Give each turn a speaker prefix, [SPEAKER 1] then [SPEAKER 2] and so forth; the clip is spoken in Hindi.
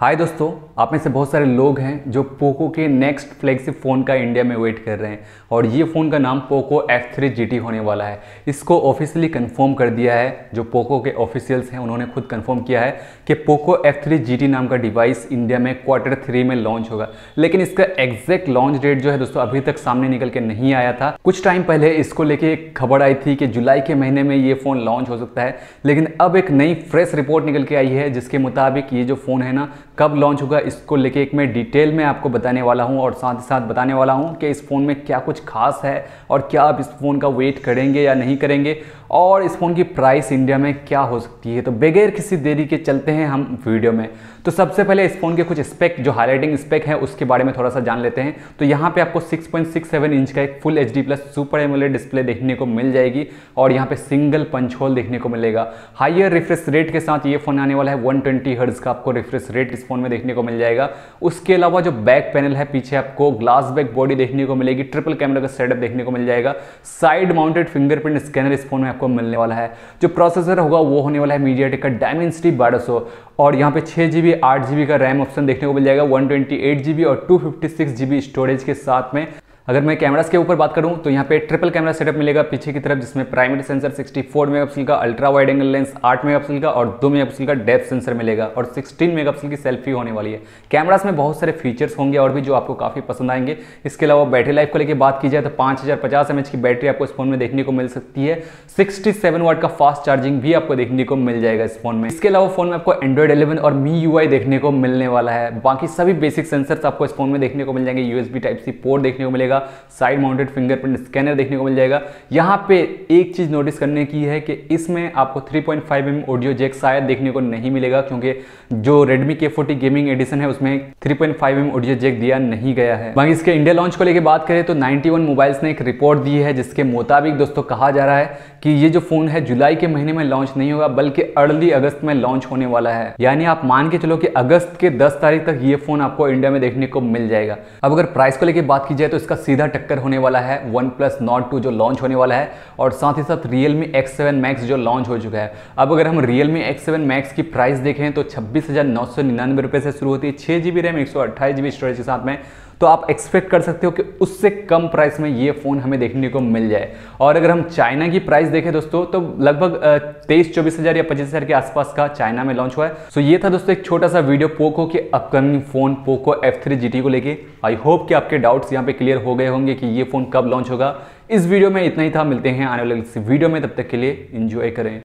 [SPEAKER 1] हाय दोस्तों, आप में से बहुत सारे लोग हैं जो पोको के नेक्स्ट फ्लैगशिप फ़ोन का इंडिया में वेट कर रहे हैं। और ये फ़ोन का नाम पोको एफ़ F3 GT होने वाला है। इसको ऑफिशियली कंफर्म कर दिया है, जो पोको के ऑफिशियल्स हैं, उन्होंने खुद कंफर्म किया है कि पोको एफ़ F3 GT नाम का डिवाइस इंडिया में क्वार्टर थ्री में लॉन्च होगा। लेकिन इसका एग्जैक्ट लॉन्च डेट जो है दोस्तों, अभी तक सामने निकल के नहीं आया था। कुछ टाइम पहले इसको लेके एक खबर आई थी कि जुलाई के महीने में ये फ़ोन लॉन्च हो सकता है। लेकिन अब एक नई फ्रेश रिपोर्ट निकल के आई है, जिसके मुताबिक ये जो फ़ोन है ना कब लॉन्च होगा, इसको लेके एक मैं डिटेल में आपको बताने वाला हूँ और साथ ही साथ बताने वाला हूँ कि इस फ़ोन में क्या कुछ खास है और क्या आप इस फ़ोन का वेट करेंगे या नहीं करेंगे और इस फ़ोन की प्राइस इंडिया में क्या हो सकती है। तो बगैर किसी देरी के चलते हैं हम वीडियो में। तो सबसे पहले इस फ़ोन के कुछ स्पेक जो हाईलाइटिंग स्पेक है, उसके बारे में थोड़ा सा जान लेते हैं। तो यहाँ पे आपको 6.67 इंच का एक full HD plus super AMOLED display देखने को मिल जाएगी और यहाँ पे सिंगल पंच होल देखने को मिलेगा। हाइयर रिफ्रेश रेट के साथ ये फ़ोन आने वाला है वन ट्वेंटी का आपको रिफ्रेश रेट इस फ़ोन में देखने को मिल जाएगा। उसके अलावा जो बैक पैनल है, पीछे आपको ग्लास बैक बॉडी देखने को मिलेगी ट्रिपल कैमरा का सेटअप देखने को मिल जाएगा। साइड माउंटेड फिंगरप्रिंट स्कैनर इस फ़ोन में आपको मिलने वाला है। जो प्रोसेसर होगा, वो होने वाला है मीडिया का डायमेंसिटी बारह और यहाँ पे छः जी आठ जी बी का रैम ऑप्शन देखने को मिल जाएगा one twenty eight G B और two fifty six G B storage के साथ में। अगर मैं कैमरास के ऊपर बात करूँ तो यहाँ पे ट्रिपल कैमरा सेटअप मिलेगा पीछे की तरफ़, जिसमें प्राइमरी सेंसर 64 मेगापिक्सल का ultra wide angle lens 8 megapixel का और 2 मेगापिक्सल का डेप्थ सेंसर मिलेगा और 16 मेगापिक्सल की सेल्फी होने वाली है। कैमरास में बहुत सारे फीचर्स होंगे और भी जो आपको काफ़ी पसंद आएँगे। इसके अलावा बैटरी लाइफ को लेकर बात की जाए तो पाँच हज़ार की बैटरी आपको इस फ़ोन में देखने को मिल सकती है। सिक्सटी वाट का फास्ट चार्जिंग भी आपको देखने को मिल जाएगा इस फ़ोन में। इसके अलावा फ़ोन में आपको एंड्रॉइड इलेवन और मी यूआई देखने को मिलने वाला है। बाकी सभी बेसिक सेंसर्स आपको इस फ़ोन में देखने को मिल जाएँगे। यूएसबी टाइप सी पोर्ट देखने को मिलेगा। साइड माउंटेड फिंगरप्रिंट स्कैनर देखने को मिल जाएगा। यहाँ पे एक चीज़ नोटिस करने की है कि इसमें आपको 3.5 पॉइंट ऑडियो जैक शायद देखने को नहीं मिलेगा, क्योंकि जो Redmi K40 गेमिंग एडिशन है, उसमें 3.5 पॉइंट ऑडियो जैक दिया नहीं गया है। वहीं इसके इंडिया लॉन्च को लेकर बात करें तो 91 मोबाइल्स ने एक रिपोर्ट दी है, जिसके मुताबिक दोस्तों कहा जा रहा है कि ये जो फ़ोन है, जुलाई के महीने में लॉन्च नहीं होगा, बल्कि अर्ली अगस्त में लॉन्च होने वाला है। यानी आप मान के चलो कि अगस्त के 10 तारीख तक ये फ़ोन आपको इंडिया में देखने को मिल जाएगा। अब अगर प्राइस को लेकर बात की जाए तो इसका सीधा टक्कर होने वाला है वन प्लस नॉट टू जो लॉन्च होने वाला है, और साथ ही साथ Realme X seven max जो लॉन्च हो चुका है। अब अगर हम Realme X seven max की प्राइस देखें तो छब्बीस हज़ार नौ सौ निन्यानवे रुपये से शुरू होती है छः जी बी रैम एक सौ अट्ठाईस जी बी स्टोरेज के साथ में। तो आप एक्सपेक्ट कर सकते हो कि उससे कम प्राइस में ये फ़ोन हमें देखने को मिल जाए। और अगर हम चाइना की प्राइस देखें दोस्तों तो लगभग तेईस, चौबीस हज़ार या पच्चीस हज़ार के आसपास का चाइना में लॉन्च हुआ है। सो ये था दोस्तों एक छोटा सा वीडियो पोको के upcoming phone Poco F three G को लेके। आई होप कि आपके डाउट्स यहाँ पे क्लियर हो गए होंगे कि ये फ़ोन कब लॉन्च होगा। इस वीडियो में इतना ही था। मिलते हैं आने वाले वीडियो में। तब तक के लिए इंजॉय करें।